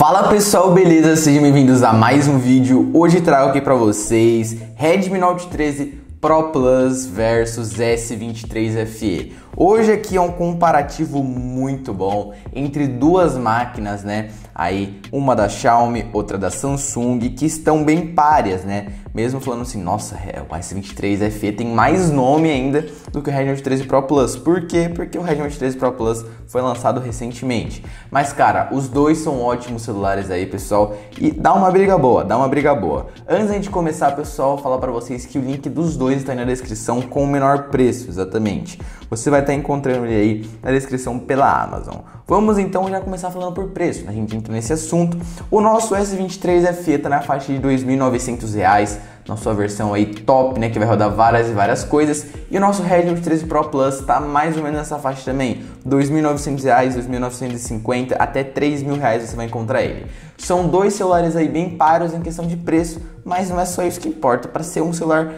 Fala pessoal, beleza? Sejam bem-vindos a mais um vídeo. Hoje trago aqui para vocês Redmi Note 13 Pro Plus versus S23 FE. Hoje aqui é um comparativo muito bom entre duas máquinas, né? Aí uma da Xiaomi, outra da Samsung, que estão bem páreas, né? Mesmo falando assim, nossa, é, o S23 FE tem mais nome ainda do que o Redmi Note 13 Pro Plus. Por quê? Porque o Redmi Note 13 Pro Plus foi lançado recentemente. Mas cara, os dois são ótimos celulares aí, pessoal, e dá uma briga boa, dá uma briga boa. Antes gente começar, pessoal, falar para vocês que o link dos dois está aí na descrição com o menor preço, exatamente. Você vai estar encontrando ele aí na descrição pela Amazon. Vamos então já começar falando por preço. A gente entra nesse assunto. O nosso S23 FE está na faixa de R$ 2.900 na sua versão aí top, né, que vai rodar várias e várias coisas. E o nosso Redmi 13 Pro Plus tá mais ou menos nessa faixa também, R$ 2.900, R$ 2.950 até R$ 3.000 você vai encontrar ele. São dois celulares aí bem páreos em questão de preço, mas não é só isso que importa para ser um celular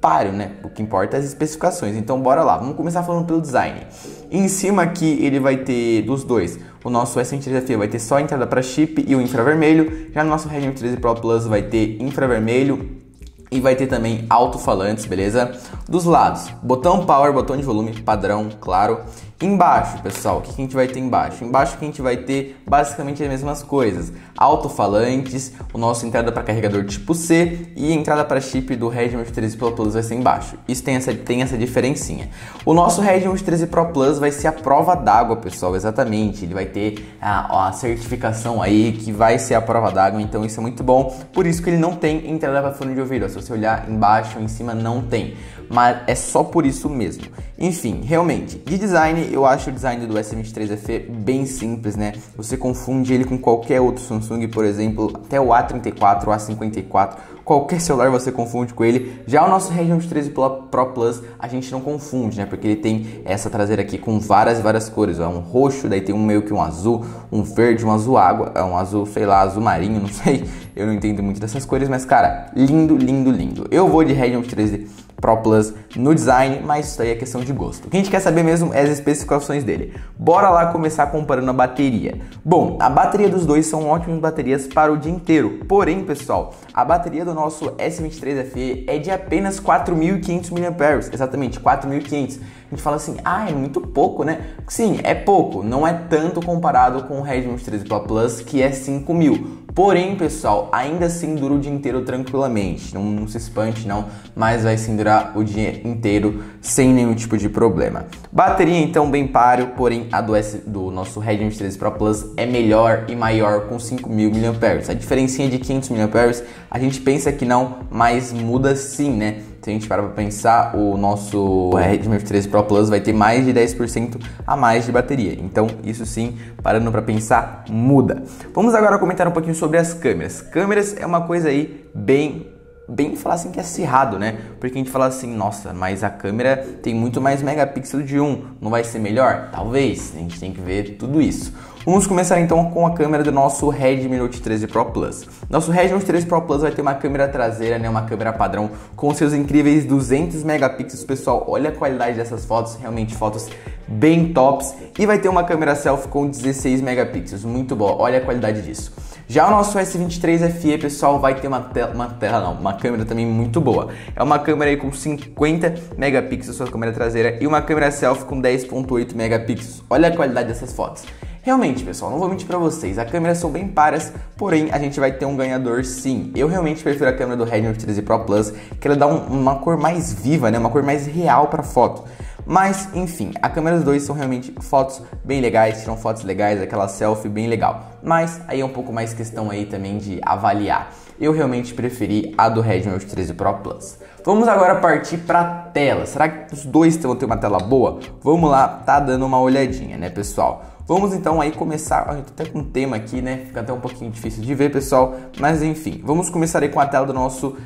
páreo, né? O que importa é as especificações. Então bora lá, vamos começar falando pelo design. Em cima aqui ele vai ter dos dois. O nosso S23 vai ter só entrada para chip e o infravermelho. Já no nosso Redmi 13 Pro Plus vai ter infravermelho e vai ter também alto-falantes, beleza? Dos lados, botão power, botão de volume padrão, claro. Embaixo, pessoal, o que a gente vai ter embaixo? Embaixo que a gente vai ter basicamente as mesmas coisas. Alto-falantes, o nosso entrada para carregador tipo C e entrada para chip do Redmi 13 Pro Plus vai ser embaixo. Isso tem essa, tem essa diferencinha. O nosso Redmi 13 Pro Plus vai ser a prova d'água, pessoal, exatamente. Ele vai ter a, a certificação aí que vai ser a prova d'água, então isso é muito bom. Por isso que ele não tem entrada para fone de ouvido. Se você olhar embaixo ou em cima, não tem. Mas é só por isso mesmo. Enfim, realmente, de design, eu acho o design do S23 FE bem simples, né? Você confunde ele com qualquer outro Samsung, por exemplo, até o A34, o A54, qualquer celular você confunde com ele. Já o nosso Redmi 13 Pro Plus a gente não confunde, né? Porque ele tem essa traseira aqui com várias várias cores, ó, um roxo, daí tem um meio que um azul, um verde, um azul água, é um azul, sei lá, azul marinho, não sei. Eu não entendo muito dessas cores, mas cara, lindo, lindo, lindo. Eu vou de Redmi 13 Pro Plus no design, mas isso aí é questão de gosto. O que a gente quer saber mesmo é as especificações dele. Bora lá começar comparando a bateria. Bom, a bateria dos dois são ótimas baterias para o dia inteiro. Porém, pessoal, a bateria do nosso S23 FE é de apenas 4.500 mAh, exatamente 4.500. Gente fala assim, ah, é muito pouco, né? Sim, é pouco, não é tanto comparado com o Redmi 13 Pro Plus, que é 5.000. Porém, pessoal, ainda assim dura o dia inteiro tranquilamente. Não, não, se espante, não, mas vai sim durar o dia inteiro sem nenhum tipo de problema. Bateria, então, bem páreo, porém a do, S, do nosso Redmi 13 Pro Plus é melhor e maior com 5.000 mAh. A diferença de 500 mAh, a gente pensa que não, mas muda sim, né? Se a gente parar para pensar, o nosso Redmi 13 Pro Plus vai ter mais de 10% a mais de bateria. Então, isso sim, parando para pensar, muda. Vamos agora comentar um pouquinho sobre as câmeras. Câmeras é uma coisa aí bem bem falar assim que é acirrado, né? Porque a gente fala assim, nossa, mas a câmera tem muito mais megapixels de um, não vai ser melhor? Talvez, a gente tem que ver tudo isso. Vamos começar então com a câmera do nosso Redmi Note 13 Pro Plus. Nosso Redmi Note 13 Pro Plus vai ter uma câmera traseira, né, uma câmera padrão com seus incríveis 200 megapixels. Pessoal, olha a qualidade dessas fotos, realmente fotos bem tops. E vai ter uma câmera selfie com 16 megapixels, muito boa, olha a qualidade disso. Já o nosso S23 FE, pessoal, vai ter uma tela, uma tela não, uma câmera também muito boa. É uma câmera aí com 50 megapixels, sua câmera traseira, e uma câmera selfie com 10.8 megapixels. Olha a qualidade dessas fotos. Realmente, pessoal, não vou mentir para vocês, as câmeras são bem paras, porém a gente vai ter um ganhador sim. Eu realmente prefiro a câmera do Redmi 13 Pro Plus, que ela dá um, uma cor mais viva, né, uma cor mais real para foto. Mas, enfim, a câmera dois são realmente fotos bem legais, tiram fotos legais, aquela selfie bem legal. Mas aí é um pouco mais questão aí também de avaliar. Eu realmente preferi a do Redmi Note 13 Pro Plus. Vamos agora partir para tela. Será que os dois vão ter uma tela boa? Vamos lá, tá dando uma olhadinha, né, pessoal? Vamos então aí começar, a gente até com um tema aqui, né? Fica até um pouquinho difícil de ver, pessoal, mas enfim, vamos começar aí com a tela do nosso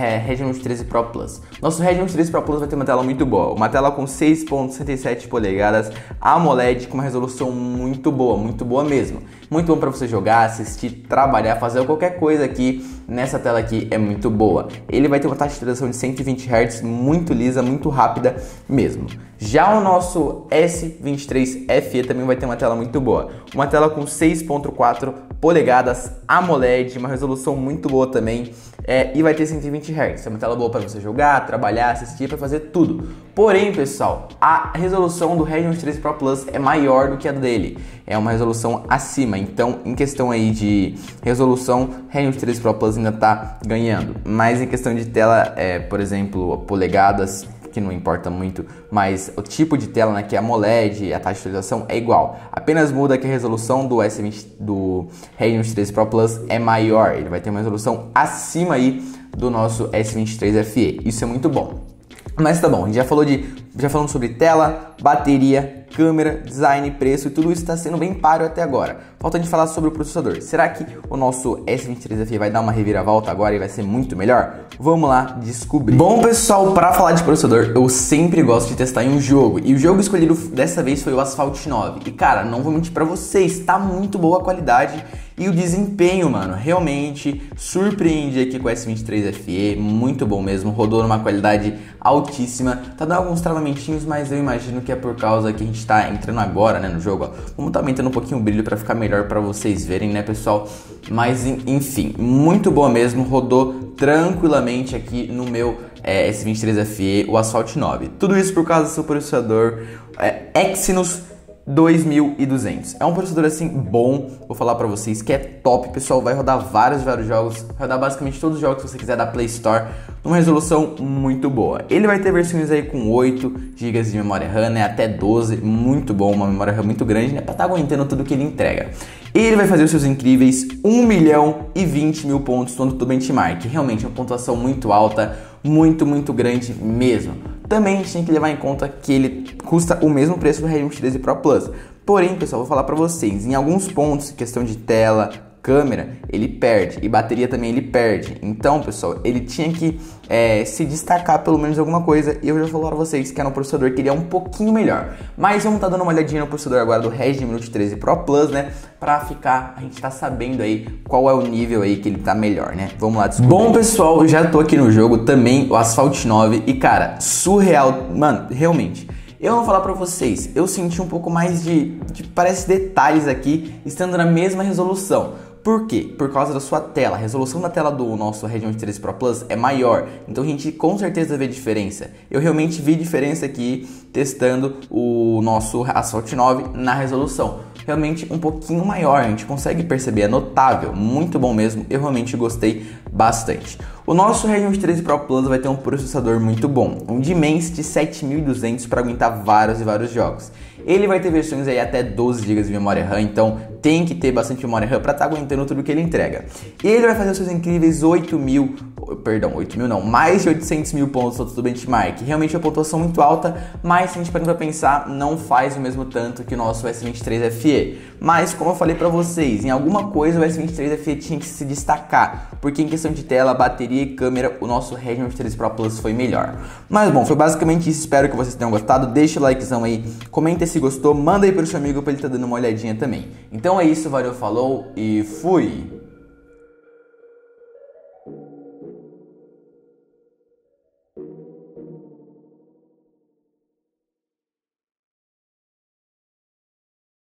é, Redmi 13 Pro Plus. Nosso Redmi 13 Pro Plus vai ter uma tela muito boa, uma tela com 6.67 polegadas AMOLED com uma resolução muito boa, muito boa mesmo. muito bom para você jogar, assistir, trabalhar, fazer qualquer coisa aqui nessa tela aqui é muito boa. Ele vai ter uma taxa de atualização de 120 Hz, muito lisa, muito rápida mesmo. Já o nosso S23 FE também vai ter uma tela muito boa. Uma tela com 6.4 polegadas AMOLED, uma resolução muito boa também. É, e vai ter 120 Hz. É uma tela boa para você jogar, trabalhar, assistir, para fazer tudo. Porém, pessoal, a resolução do Redmi 3 Pro Plus é maior do que a dele. É uma resolução acima. Então, em questão aí de resolução, Redmi 3 Pro Plus ainda está ganhando. Mas em questão de tela, é, por exemplo, polegadas que não importa muito, mas o tipo de tela, né, que é AMOLED, a taxa de atualização é igual. Apenas muda que a resolução do S20 do Redmi 13 Pro Plus é maior, ele vai ter uma resolução acima aí do nosso S23 FE. Isso é muito bom. Mas tá bom, a gente já falou de já falamos sobre tela, bateria, câmera, design, preço e tudo isso está sendo bem páreo até agora. Falta de falar sobre o processador. Será que o nosso S23FE vai dar uma reviravolta agora e vai ser muito melhor? Vamos lá descobrir. Bom, pessoal, para falar de processador, eu sempre gosto de testar em um jogo. E o jogo escolhido dessa vez foi o Asphalt 9. E cara, não vou mentir para vocês, está muito boa a qualidade e o desempenho, mano, realmente surpreende aqui com o S23 FE, muito bom mesmo, rodou numa qualidade altíssima. Tá dando alguns travamentinhos, mas eu imagino que é por causa que a gente tá entrando agora, né, no jogo, ó. Vamos tá aumentando um pouquinho o brilho para ficar melhor para vocês verem, né, pessoal? Mas enfim, muito boa mesmo, rodou tranquilamente aqui no meu é, S23 FE, o Asphalt 9. Tudo isso por causa do seu processador é, Exynos 2200. É um processador assim bom, vou falar para vocês que é top, pessoal, vai rodar vários vários jogos, vai rodar basicamente todos os jogos que você quiser da Play Store, numa resolução muito boa. Ele vai ter versões aí com 8 GB de memória RAM, né, até 12, muito bom, uma memória RAM muito grande, né, para estar tá aguentando tudo que ele entrega. Ele vai fazer os seus incríveis 1 milhão e 20 mil pontos no do benchmark. Realmente é uma pontuação muito alta, muito, muito grande mesmo. Também a gente tem que levar em conta que ele custa o mesmo preço do Redmi 13 Pro Plus. Porém, pessoal, vou falar para vocês, em alguns pontos, questão de tela, câmera, ele perde. E bateria também ele perde. Então, pessoal, ele tinha que é, se destacar pelo menos alguma coisa. E eu já falar pra vocês que era um processador que ele é um pouquinho melhor. Mas vamos estar tá dando uma olhadinha no processador agora do Redmi Note 13 Pro Plus, né? Pra ficar, a gente tá sabendo aí qual é o nível aí que ele tá melhor, né? Vamos lá descobrir. Bom, pessoal, já tô aqui no jogo também, o Asphalt 9. E, cara, surreal. Mano, realmente. Eu vou falar para vocês, eu senti um pouco mais de, de, parece detalhes aqui, estando na mesma resolução. Por quê? Por causa da sua tela. A resolução da tela do nosso Redmi 13 Pro Plus é maior, então a gente com certeza vê diferença. Eu realmente vi diferença aqui testando o nosso Asphalt 9 na resolução. Realmente um pouquinho maior, a gente consegue perceber, é notável, muito bom mesmo. Eu realmente gostei bastante. O nosso Redmi 13 Pro Plus vai ter um processador muito bom, um Dimensity 7200 para aguentar vários e vários jogos. Ele vai ter versões aí até 12 GB de memória RAM, então tem que ter bastante memória RAM para estar tá aguentando tudo que ele entrega. Ele vai fazer os seus incríveis 8 mil, perdão, 8 mil não, mais de 800 mil pontos do benchmark. Realmente é uma pontuação muito alta, mas se a gente parar para pensar, não faz o mesmo tanto que o nosso S23 FE. Mas como eu falei para vocês, em alguma coisa o S23 FE tinha que se destacar, porque em questão de tela, bateria e câmera, o nosso Redmi 23 Pro Plus foi melhor. Mas bom, foi basicamente isso, espero que vocês tenham gostado. Deixa o likezão aí, comenta se gostou, manda aí pro seu amigo para ele tá dando uma olhadinha também. Então é isso, valeu, falou e fui!